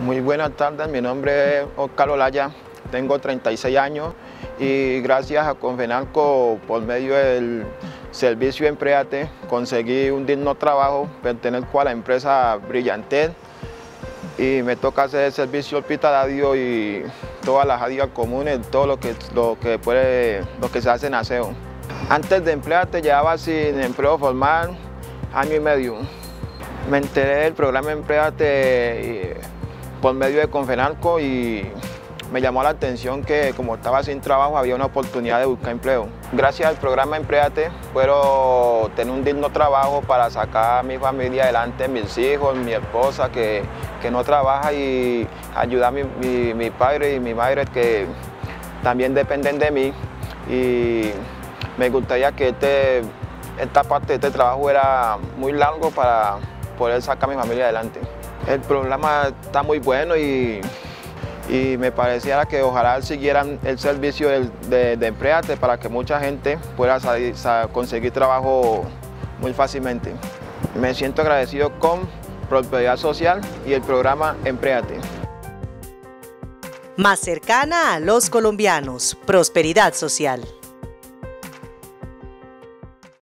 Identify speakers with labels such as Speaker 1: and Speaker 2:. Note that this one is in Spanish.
Speaker 1: Muy buenas tardes, mi nombre es Oscar Olaya, tengo 36 años y gracias a Confenalco por medio del servicio Empréate conseguí un digno trabajo, pertenezco a la empresa Brillantel y me toca hacer el servicio hospitalario y todas las áreas comunes, todo lo que, lo que, puede, lo que se hace en aseo. Antes de Empréate llevaba sin empleo formal año y medio. Me enteré del programa Empréate por medio de Confenalco y me llamó la atención que como estaba sin trabajo había una oportunidad de buscar empleo. Gracias al programa Empleate puedo tener un digno trabajo para sacar a mi familia adelante, mis hijos, mi esposa que, no trabaja y ayudar a mi, padre y mi madre que también dependen de mí y me gustaría que este, esta parte de este trabajo era muy largo para poder sacar a mi familia adelante. El programa está muy bueno y me pareciera que ojalá siguieran el servicio de, de, Empleate para que mucha gente pueda conseguir trabajo muy fácilmente. Me siento agradecido con Prosperidad Social y el programa Empleate.
Speaker 2: Más cercana a los colombianos, Prosperidad Social.